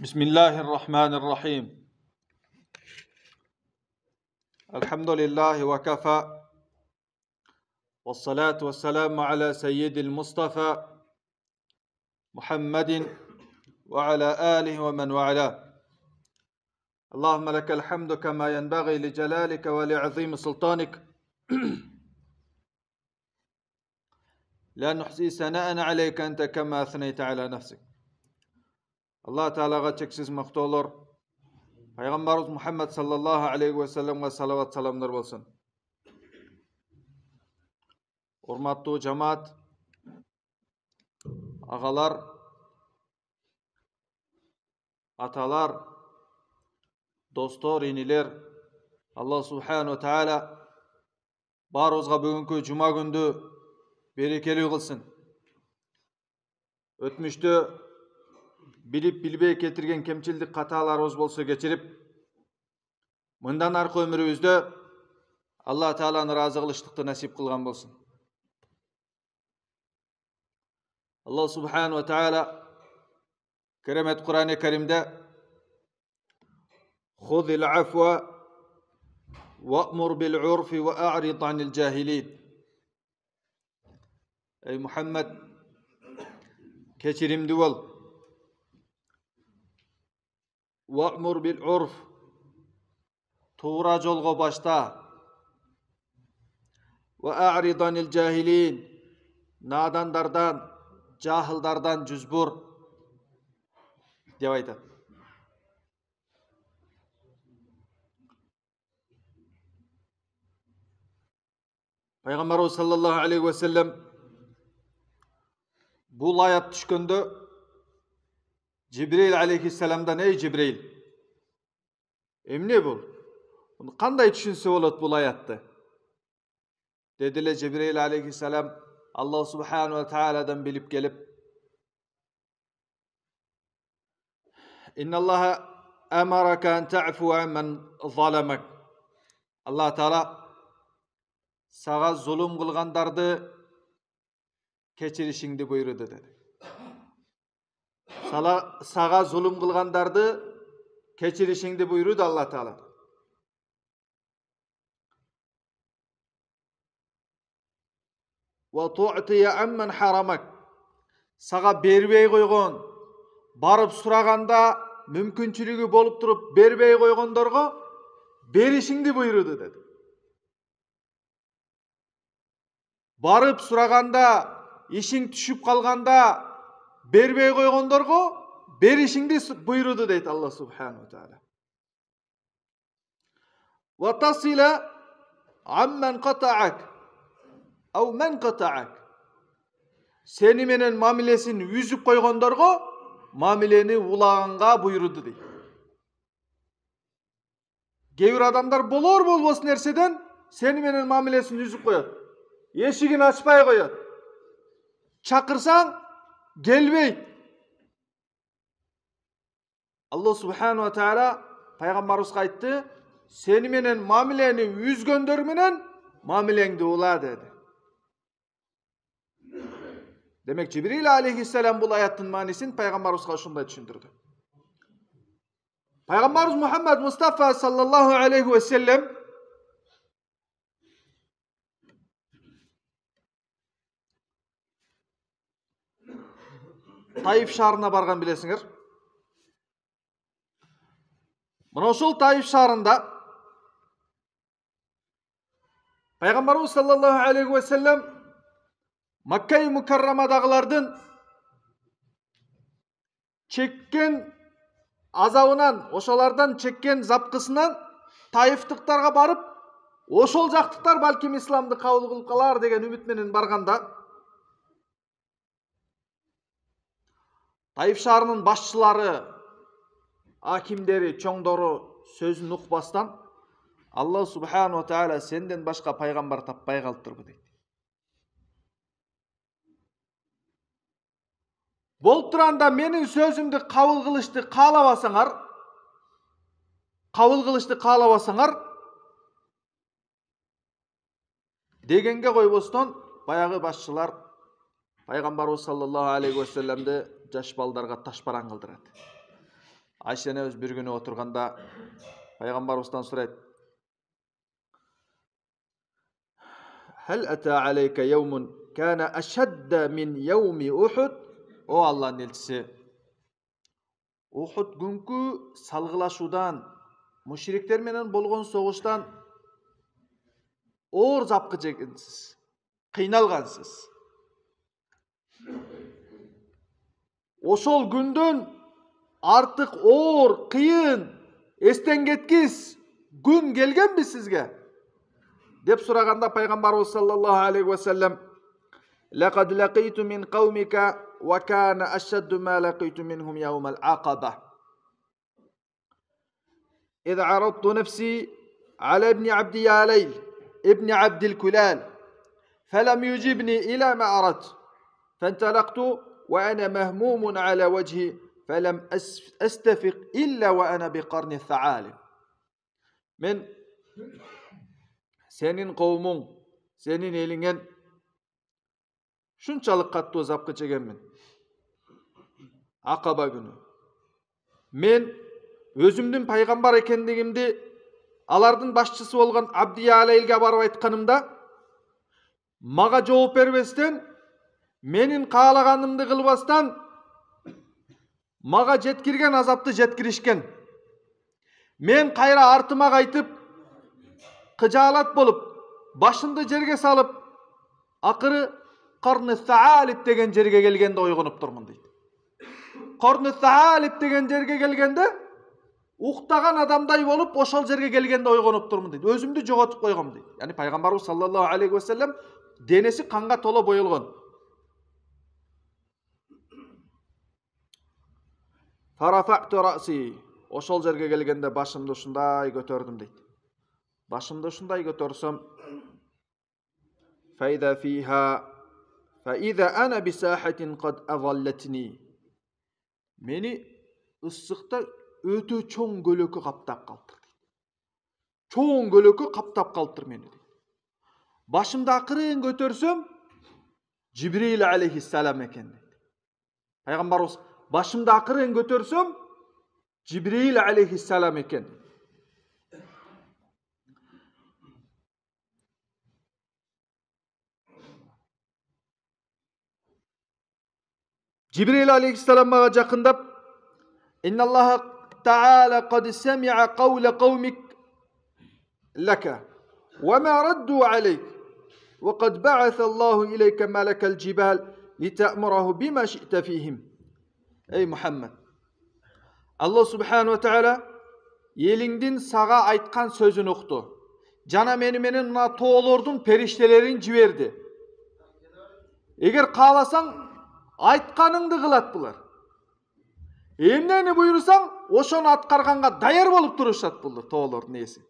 بسم الله الرحمن الرحيم. الحمد لله وكفى والصلاة والسلام على سيد المصطفى محمد وعلى آله ومن والاه. اللهم لك الحمد كما ينبغي لجلالك ولعظيم سلطانك. لا نحصي ثناء عليك أنت كما أثنيت على نفسك. Алла тағалаға шексіз мақтаулар пайғамбарымыз мұхаммад саллаллаху алейхи уассаламға салауат саламдар болсын. Урматтуу жамаат ағалар аталар достор инилер алла субхану тағала баарыбызга бүгүнкү жума күндү берекелүү кылсын. Өтмүштө билип билбей кетирген кемчилдик катааларыбыз болсо кечирип мындан аркы өмүрүбүздө алла тааланы ыраазы кылыштыкты насип кылган болсун алла субханала таала керемет курани каримде خذ العفو وأمر بالعرف وأعرض عن الجاهلين Ey Muhammed keçirimdi bol уамур бил урф тура жолго башта уәриданил жахилин надандардан жахылдардан жүз бур деп айтады пайғамбарыбыз саллаллаху алейхи уассалам бұл аят түшкенде Cibril aleyhisselamdan ey Cibril emni bul. Bunu qanday tushunsa bo'ladi bu oyatni? Dedilar Cibril aleyhisselam Alloh subhanahu va taoladan bilib kelib İnnallâhe emareke en te'fu men zalamak. Allah Teala sağa zulüm kılgandardı keçirişindi buyurdu dedi. Деди сага зулум кылгандарды кечиришиңди буйруду алла таала сага бербей койгон барып сураганда мүмкүнчүлүгү болуп туруп бербей койгондорго беришиңди буйруду деди барып сураганда ишиң түшүп калганда бербей койгондорго беришиңди буйруду дейт алла субханала таала сени менен мамилесин үзүп койгондорго мамилени улаганга буйруду дейт кээ бир адамдар болор болбос нерседен сени менен мамилесин үзүп коет эшигин ачпай коет чакырсаң келбейт алла субханала таала пайгамбарыбызга айтты сени менен мамилени үзгөндөр менен мамилеңди ула деди демек жибрил алейхиссалам бул аяттын маанисин пайгамбарыбызга ушундай түшүндүрдү пайгамбарыбыз мухаммад мустафа саллаллаху алейхи вассалам таиф шаарына барган билесиңер мына ошол таиф шаарында пайгамбарыбыз саллаллаху алейхи вассалам маккаи мукаррамадагылардын чеккен азабынан ошолордон чеккен запкысынан таифтыктарга барып ошол жактыктар балким исламды кабыл кылып калар деген үмүт менен шаарынын башчылары акимдери чоңдору сөзүн укпастан алла субханала таала сенден башка пайгамбар таппай калыптырбы дейт болуп турганда менин сөзүмдү кабыл кылышты каалабасаңар кабыл кылышты каалабасаңар дегенге койбостон баягы башчылар пайгамбарыбыз саллаллаху алейхи вассаламды жаш балдарға ташпараң қылдырады айша әнеміз бір күні отырғанда пайғамбарымыздан сұрайды. Хәл әтә алейка яумын кәне әшәддә мин яуми ухуд? О алланың елшісі ухуд күнкі салғылашудан мүшриктер менен болған соғыштан оор запқы жегенсіз қиналғансыз ошол күндөн артык оор кыйын эстен кеткис күн келгенби сизге деп сураганда пайгамбарыбыз саллаллаху алейхи вассалам لقد لقيت من قومك وكان أشد ما لقيت منهم يوم العقبة إذ عرضت نفسي على ابن عبد ياليل ابن عبد الكلال فلم يجبني إلى ما أردت فانطلقت وأنا مهموم على وجهي فلم أستفق إلا وأنا بقرن الثعالب من سنين قومون سنين إلين ушунчалык катуу запкы чегенмин акаба күнү мен өзүмдүн пайгамбар экендигимди алардын башчысы болгон абдия алейлге барып айтканымда мага жооп бербестен менин каалаганымды кылбастан мага жеткирген азапты жеткиришкен. Мен кайра артыма кайтып кыжаалат болуп башымды жерге салып акыры корны саалип деген жерге келгенде ойгонуп турмун дейт корны саалип деген жерге келгенде уктаган адамдай болуп ошол жерге келгенде ойгонуп турмун дейт өзүмдү жоготуп койгом дейт яни пайгамбарыбыз саллаллаху алейхи вассалам денеси канга толо боелгон Фарафақты ошол жерге келгенде башымды ушундай көтөрдүм дейт. Башымды ушундай көтөрсөм фиха әне бі қад әвалетіні, мени ыссыкта өтө чоң көлөкө каптап калыптыр чоң көлөкө каптап калыптыр мени дейді. башымды акырын көтөрсөм жибрил алейхисалам экен дейт. Пайгамбарыбыз башымды акырын көтөрсөм жибрил алейхиссалам экен جبريل عليه السلام مغا جاقندب إن الله تعالى قد سمع قول قومك لك وما ردوا عليك وقد بعث الله إليك ملك الجبال لتأمره بما شئت فيهم ей мұхаммад алла субхан тағала еліңдің саға айтқан сөзін ұқты жана мені менен мына тоолордун периштелерин жиберди эгер кааласаң айтканыңды кылат булар эмнени буйрусаң ошону аткарганга даяр болуп турушат булар тоолордун ээси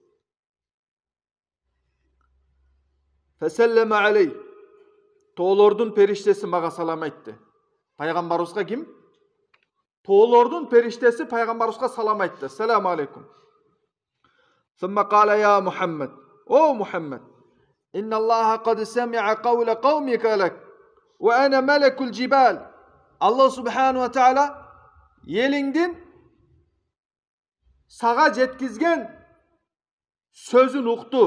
тоолордун периштеси мага салам айтты пайгамбарыбызга ким to'g'ilordun perishtasi payg'ambarimiizga salom aytdi. Assalomu alaykum. Ya muhammad. O muhammad innalloha qad sami'a qawla qawmika lak va ana malakul jibal. Alloh subhanahu va taolo yelingdin sağa jetkizgan so'zini uqdi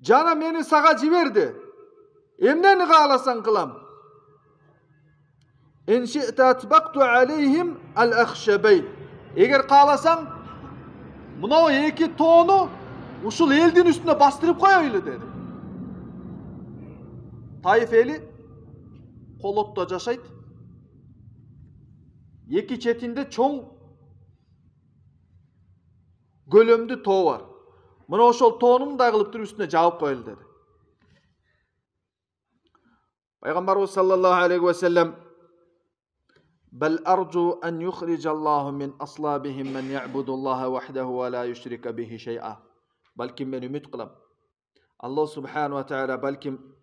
jana meni sağa jiberdi emne nig'alasan qilam? Кылам эгер кааласаң мынау эки тоону ушул элдин үстүнө бастырып коелу деди таиф эли колотто жашайт эки четинде чоң көлөмдүү тоо бар мына ошол тоону мындай кылып туруп үстүнө жабып коелу деди пайгамбарыбыз саллаллаху алейхи вассалам Bel arcu en yuhricallahu min aslabihim men ya'budullaha vahdehu ve la yüşrike bihi şey'a. Balkim ben ümit kılam. Allah subhanahu ve teala balkim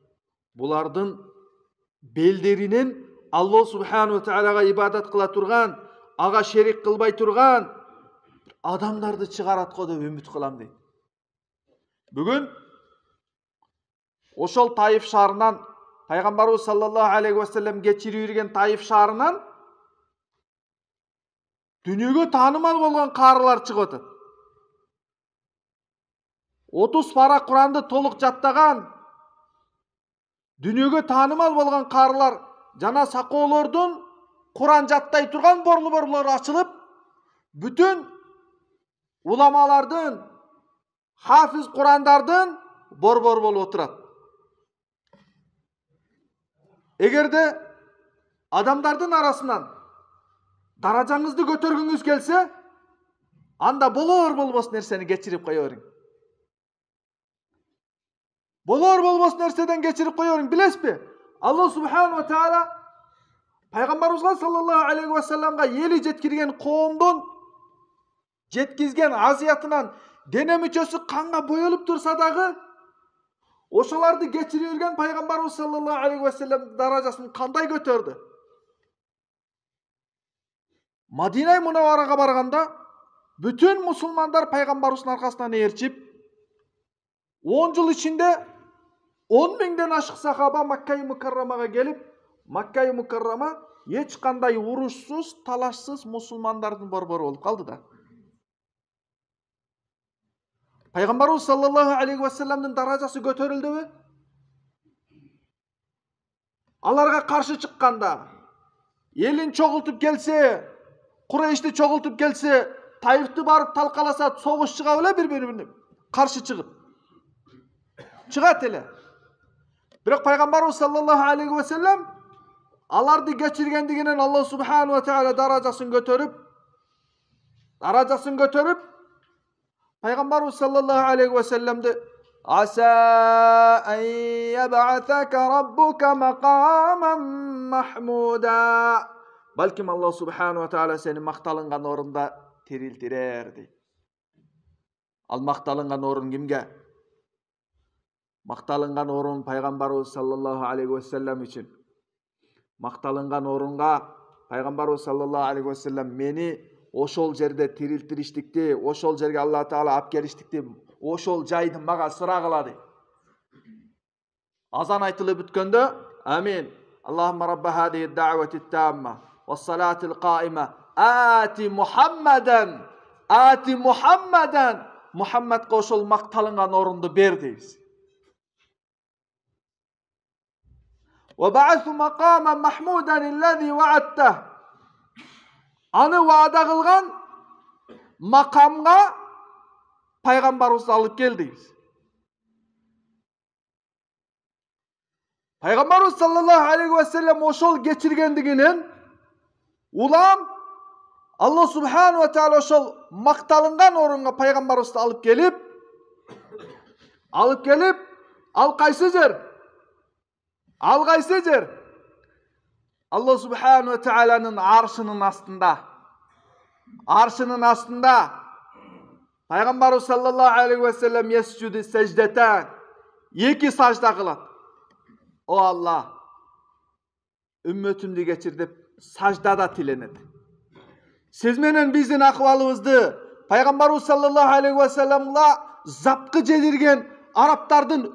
bulardın belderinin Allah subhanahu ve tealaga ibadat kıla turgan, aga şerik kılbay turgan adamlardı çıgaratko деп ümit kılam. Bugün ошол Taif şarından Peygamberimiz sallallahu aleyhi ve sellem geçiri Taif şarından дүниеге танымал болған қарылар шығып жатады отыз пара құранды толық жаттаған дүниеге танымал болған қарылар жана сақоолордун құран жаттай тұрған борлы борлар ашылып бүтін уламалардың хафиз құрандардың бор бор болып отырады. Егерде адамдардың арасынан даражаңызды көтөргүңүз келсе анда болор болбос нерсени кечирип кое бериң болор болбос нерседен кечирип кое бериң билесизби алла субханала таала пайгамбарыбызга саллаллаху алейхи вассаламга эли жеткирген коомдун жеткизген азиятынан дене мүчөсү канга боелуп турса дагы ошоларды кечире берген пайгамбарыбыз саллаллаху алейхи вассалам даражасын кандай көтөрдү мадина мунаварага барганда бүтүн мусулмандар пайгамбарыбыздын аркасынан ээрчип он жыл ичинде он миңден ашык сахаба маккаи мукаррамага келип маккаи мукаррама эч кандай урушсуз талашсыз мусулмандардын борбору болуп калды да пайғамбарымыз саллаллаху алейхи уассаламның даражасы көтерілді аларға қарсы шыққанда елін чоғылтып келсе құрайшты чоғылтып келсе тайыфты барып талқаласа соғыс шыға беле бір біріне қарсы шығып шығады эле бирок пайгамбарыбыз саллаллаху алейхи вассалам аларды кечиргендигинен алла субханала тағала даражасын көтеріп даражасын көтеріп пайғамбарымыз саллаллаху алейхи уассаламды аса махмуда balkim alloh subhanava таала seni maqtalingan орында tiriltirar дейді ал макталынган орун кимге макталынган орун пайгамбарыбыз саллаллаху алейхи вассалам үчүн макталынган орунга пайгамбарыбыз саллаллаху алейхи вассалам мени ошол жерде тирилтириштикти ошол жерге алла таала алып келиштикти ошол жайды мага сыра кыла дейт азан айтылып бүткөндө амин аллахума рабба дауати тамма والصلاة القائمة آت محمدا آت محمدا محمد ошол макталынган орунду бер дейбиз وبعث مقاما محمودا الذي وعدته аны ваада кылган макамга пайгамбарыбызды алып кел дейбиз пайгамбарыбыз саллаллаху алейхи вассалам ошол кечиргендигинен улам алла субханала тағала ошол макталынган орунга пайгамбарыбызды алып келип алып келип ал кайсы жер ал кайсы жер алла субханала тағаланың аршының астында аршының астында пайғамбарымыз саллаллаху алейхи уассалам есжуди сәждетән екі сажда қылады о алла үмметімді кечір деп саждада тиленеді сіз менен биздин акыбалыбызды пайгамбарыбыз саллаллаху алейхи вассаламга запкы жедирген араптардын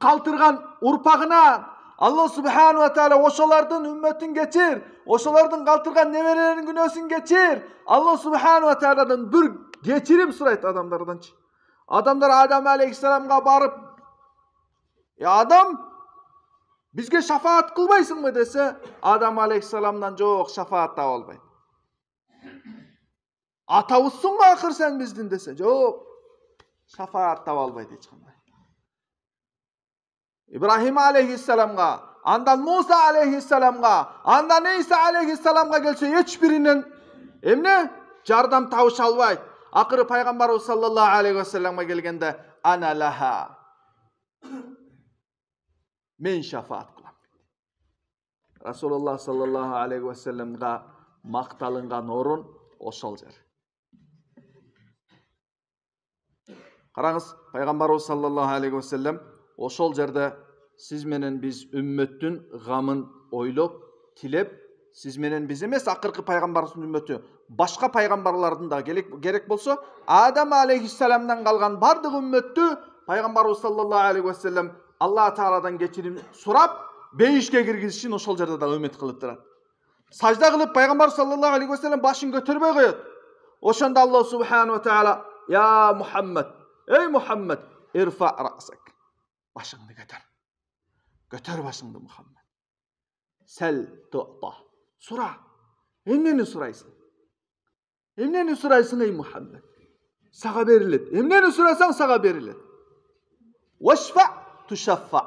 калтырган урпагынан алла субханала тағала ошолордун үммөтүн кечир ошолордун калтырган неберелеринин күнөөсүн кечир алла субханала тағаладан бир кечирим сурайт адамдарданчы адамдар адам алейхисаламга барып адам бизге шафаат кылбайсыңбы десе адам алейхисаламдан жок шафаат таба албайт атабызсың го акыр сен биздин десе жок шафаат таба албайт эч кандай ибрахим алейхиссаламға андан муса алейхиссаламға андан иса алейхиссаламға келсе ешбиринен эмне жардам табыша албайт акыры пайгамбарыбыз саллаллаху алейхи вассаламга келгенде ана мен шафаат кылам расулуллах саллаллаху алейхи вассаламга макталынган орун ошол жер караңыз пайгамбарыбыз саллаллаху алейхи вассалам ошол жерде сиз менен биз үммөттүн гамын ойлоп тилеп сиз менен биз эмес акыркы пайгамбарыбыздын үммөтү башка пайгамбарлардын да керек болсо адам алейхисаламдан калган баардык үммөттү пайгамбарыбыз саллаллаху алейхи вассалам алла тааладан кечирим сурап бейишке киргизишин ошол жерде дагы үмүт кылып турат сажда кылып пайгамбар саллаллаху алейхи вассалам башын көтөрбөй коет ошондо аллах субханала таала я мухаммад ей мухаммад ирфа расак башыңды көтөр көтөр башыңды мухаммад сәл тута сура эмнени сурайсың эмнени сурайсың ей мухаммад сага берилет эмнени сурасаң сага берилет уашфа тушаффа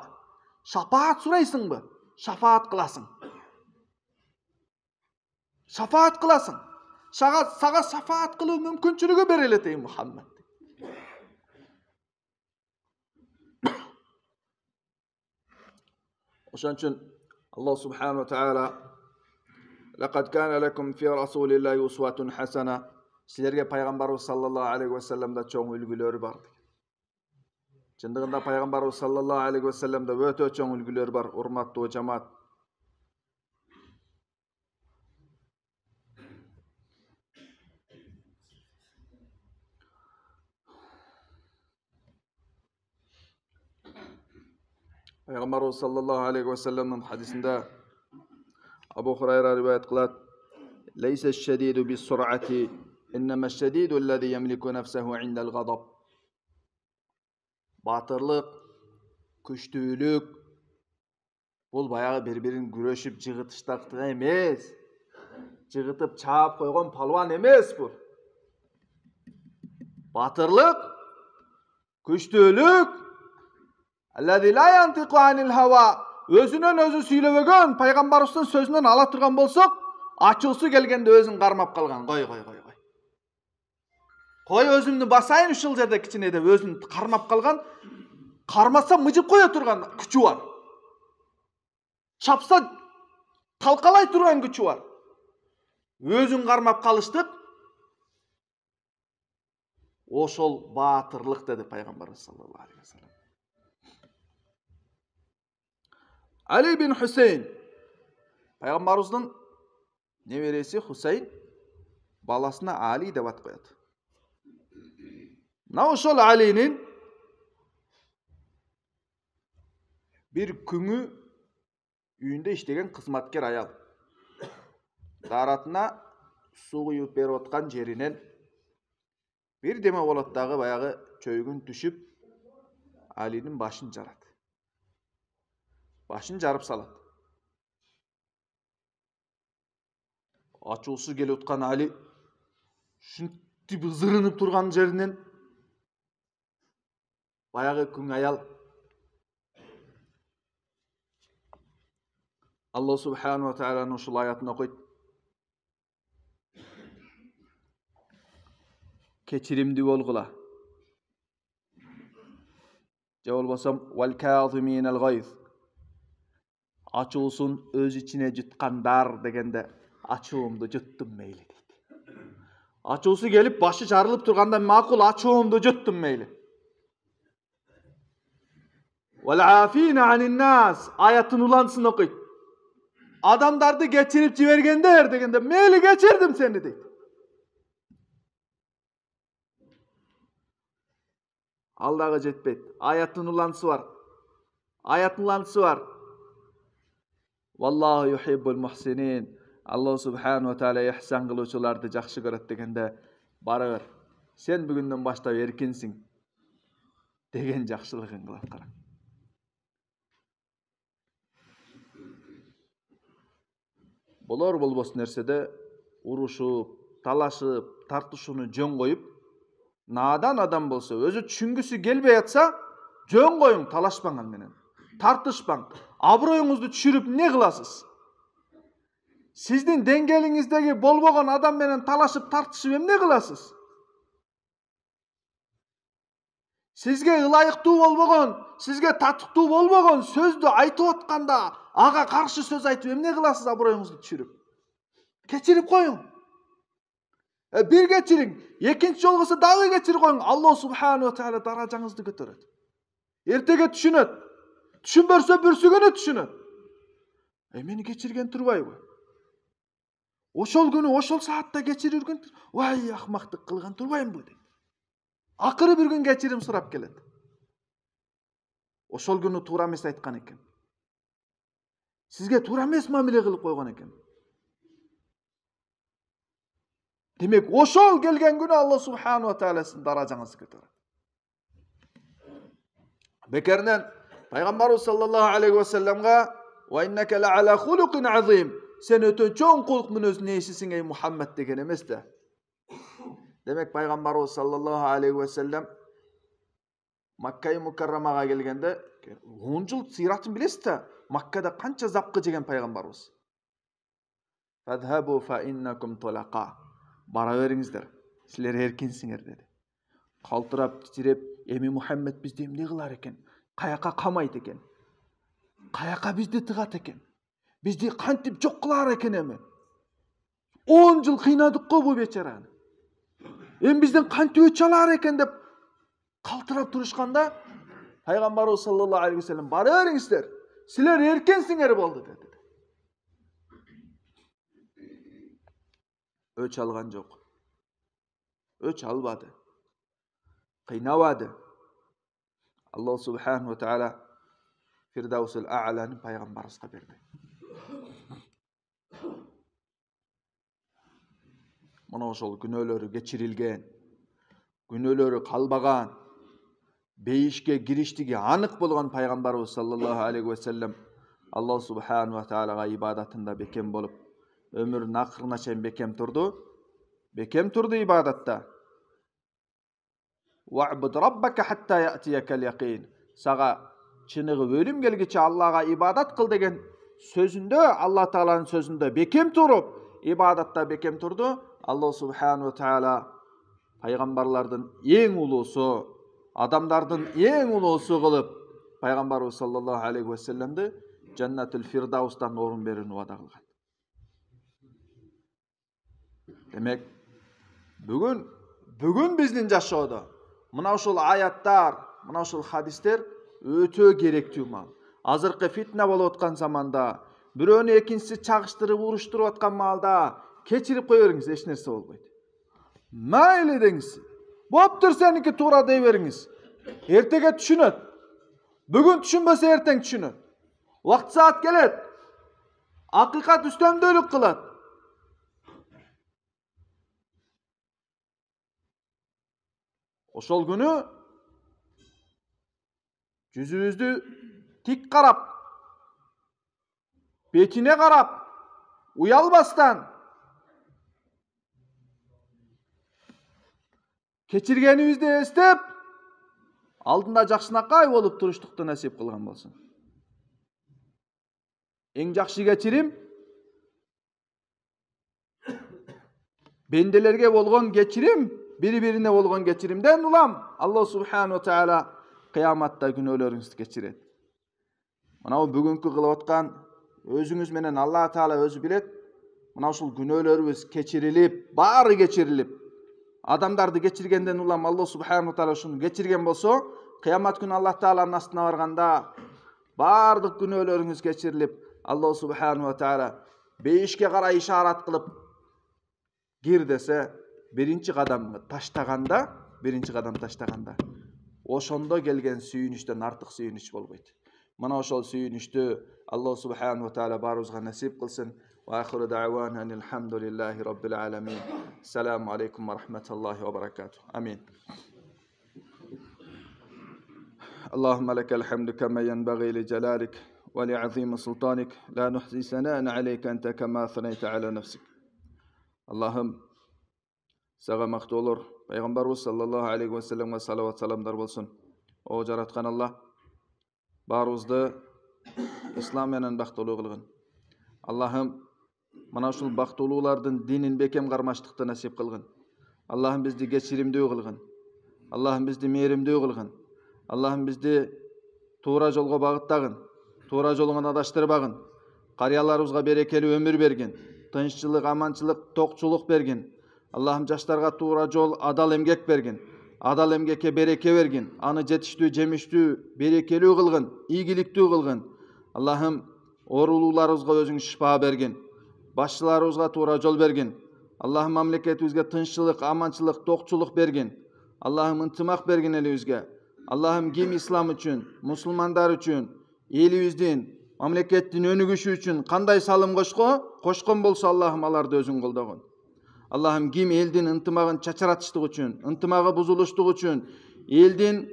шапаат сурайсыңбы шафаат кыласың шафаат кыласың сага сага шафаат кылуу мүмкүнчүлүгү берилет ей мухаммад ошон үчүн аллах субханала таала لقد كان لكم في رسول الله أسوة حسنة силерге пайгамбарыбыз саллаллаху алейхи вассаламда чоң үлгүлөр бар чындыгында пайгамбарыбыз саллаллаху алейхи вассаламда өтө чоң үлгүлөр бар урматтуу жамаат пайғамбарымыз саллаллаху алейхи уассаламның хадисінде абу хурайра риwayat қылады ليس الشديد بالسرعة إنما الشديد الذي يملك نفسه عند الغضب батырлық күштүүлүк бұл баяғы бір бірін күрөшүп жыгытыштактык емес. Жыгытып чаап койгон палуан емес бұл. Батырлық күштүүлүк өзүнөн өзү сүйлөбөгөн пайгамбарыбыздын сөзүнөн ала турган болсок ачуусу келгенде өзүн кармап калган кой кой кой кой өзүмдү басайын ушул жерде кичине деп өзүн кармап калган кармаса мыжып кое турган күчү бар. Чапса талкалай турган күчү бар. Өзүн кармап калыштык ошол баатырлык деди пайгамбарыбыз саллаллаху алейхи вассалам. Али бин хусейн. Пайғамбарымыздың немересі хусейн баласына али деп ат қояды. Ошол алинин бір күңі үйінде іштеген қызматкер аял даратына су құйып беріп отқан жерінен бірдеме болады дағы баяғы чөйгүн түшіп алинин башын жарады башын жарып салат ачуусу келип аткан али ушинтип ызырынып турган жеринен баягы күң аял алла субханала тағаланың ушул аятын окуйт кечиримдүү болгула же болбосо ачуусун өз ичине жуткандар дегенде ачуумду жуттум мейли дейт ачуусу келип башы жарылып турганда макул ачуумду жуттум мейли аятын улантысын окуйт адамдарды кечирип жибергендер дегенде мейли кечирдим сени дейт ал дагы жетпейт аяттын улантысы бар аяттын улантысы бар Vallahu yuhibbul muhsinin. Alloh subhanahu va taolo ihson qiluvchilarni yaxshi ko'radi deganda baribir sen bugundan boshlab erkinsing degan yaxshilig'in qiladi болор болбос нерседе урушуп талашып тартышууну жөн коюп наадан адам болсо өзү түшүнгүсү келбей атса жөн коюң талашпаң ал менен. Тартышпаң. Абыройыңызды түшүрүп эмне кыласыз? Сиздин деңгээлиңиздеги болбогон адам менен талашып тартышып эмне кыласыз? Сизге ылайыктуу болбогон сизге татыктуу болбогон сөздү айтып атканда ага каршы сөз айтып эмне кыласыз аброюңузду түшүрүп кечирип коюң бир кечириң экинчи жолу дагы кечирип коюң алла субханала тағала даражаңызды көтөрөт эртеге түшүнөт түшүнбөрсө бүрсүгүнү түшүнөт эмени кечирген турбайбы ошол күнү ошол саатта кечирген вай акмактык кылган турбаймынбы дейт акыры бир күн кечирим сурап келет ошол күнү туура эмес айткан экен сизге туура эмес мамиле кылып койгон экен демек ошол келген күнү алла субханала тағала сіздің даражаңызды көтереді бекерінен пайғамбарымыз саллаллаху алейхи уассаламға сен өте чоң құлық мінездің иесісің ей мұхаммад деген емес та демек пайғамбарымыз саллаллаху алейхи уассалам маккаи мукаррамаға келгенде он жыл сиратын білесіз да маккада қанша запқы жеген пайғамбарымыз бара беріңіздер сілер еркінсіңер деді қалтырап титиреп эми мұхаммед бізді эмне кылар экен каяка камайт экен каяка бизди тыгат экен бизди кантип жок кылар экен эми он жыл кыйнадык го бул бечараны эми бизден кантип өч алар экен деп калтырап турушканда пайгамбарыбыз саллаллаху алейхи вассалам бара бериңиздер силер эркенсиңер болду деди өч алган жок өч албады кыйнабады аллах субханала тағала фирдаусул аланы пайғамбарымызға берді мына ошол күнөөлөрү кечирилген күнөөлөрү калбаган бейишке кириштиги анык болгон пайгамбарыбыз саллаллаху алейхи вассалам аллах субханала тағалаға ибадатында бекем болуп өмүрүнүн акырына чейин бекем турду бекем турду ибадатта сага чыныгы өлүм келгиче аллага ибадат кыл деген сөзүндө алла тааланын сөзүндө бекем туруп ибадатта бекем турду аллах субханала таала пайгамбарлардын эң улуусу адамдардын эң улуусу кылып пайгамбарыбыз саллаллаху алейхи вассаламды жаннатул фирдаустан орун берүүнү убада кылган демек бүгін бүгін біздің жашоодо мына ушул аяттар мына ушул хадистер өтө керектүү маал азыркы фитна болуп аткан заманда бирөөнү экинчиси чагыштырып уруштуруп аткан маалда кечирип кое бериңиз эч нерсе болбойт деңиз болуптур сеники туура дей бериңиз эртеге түшүнөт бүгүн түшүнбөсө эртең түшүнөт убакыт саат келет акыйкат үстөмдүүлүк кылат ошол күнү жүзүбүздү тик карап бетине карап кечиргенибизди эстеп алдында жакшынакай болуп туруштукту насип кылган болсун эң жакшы кечирим бенделерге болгон кечирим бири бирине болгон кечиримден улам алла субханала таала кыяматта күнөөлөрүңүздү кечирет мынабу бүгүнкү кылып аткан өзүңүз менен алла таала өзү билет мына ушул күнөөлөрүбүз кечирилип баары кечирилип адамдарды кечиргенден улам алла субханала таала ушуну кечирген болсо кыямат күнү аллах тааланын астына барганда баардык күнөөлөрүңүз кечирилип алла субханала таала бейишке карай ишарат кылып кир десе биринчи кадам таштаганда биринчи кадам таштаганда ошондо келген сүйүнүчтөн артык сүйүнүч болбойт. Мына ошол сүйүнүчтү аллах субханала таала баарыбызга насип кылсын. واخر دعوانا ان الحمد لله رب العالمين السلام عليكم ورحمه الله وبركاته امين اللهم لك الحمد كما ينبغي لجلالك ولعظيم سلطانك لا نحصي ثناء عليك انت كما ثنيت على نفسك اللهم саған мақтаулар пайғамбарымыз саллаллаху алейхи уассаламға салауат саламдар болсын о жаратқан алла баарыбызды ислам менен бактылуу кылгын аллахым мына ушул бактылуулардын динин бекем кармаштыкты насип кылгын. Аллахым бизди кечиримдүү кылгын. Аллахым бизди мээримдүү кылгын. Аллахым бизди туура жолго багыттагын туура жолуңан адаштырбагын карыяларыбызга берекелүү өмүр бергин тынччылык аманчылык токчулук бергин аллахым жаштарга туура жол адал эмгек бергин адал эмгекке береке бергин аны жетиштүү жемиштүү берекелүү кылгын ийгиликтүү кылгын. Аллахым оорулууларыбызга өзүң шифа бергин башчыларыбызга туура жол бергин аллахым мамлекетибизге тынччылык аманчылык токчулук бергин аллахым ынтымак бергин элибизге аллахым ким ислам үчүн мусулмандар үчүн элибиздин мамлекеттин өнүгүшү үчүн кандай салым кошко кошкон болсо аллахым аларды өзүң колдогун аллахым ким элдин ынтымагын чачыратыштык үчүн ынтымагы бузулуштук үчүн элдин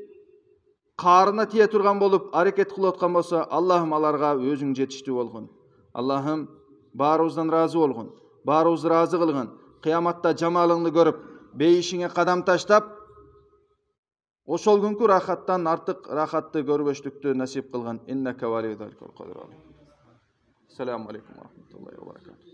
каарына тие турган болуп аракет кылып аткан болсо аллахым аларга өзүң жетиштүү болгун аллахым баарыбыздан ыраазы болгун баарыбызды ыраазы кылгын кыяматта жамалыңды көрүп бейишиңе кадам таштап ошол күнкү рахаттан артык рахатты көрбөштүктү насип кылгын ассаламу алейкум рахматуллахи ва